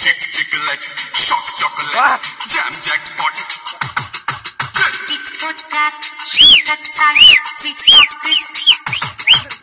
Chick chiclet, shock chocolate, ah. jam jackpot. Tit tot tat, shoot tat sweet tat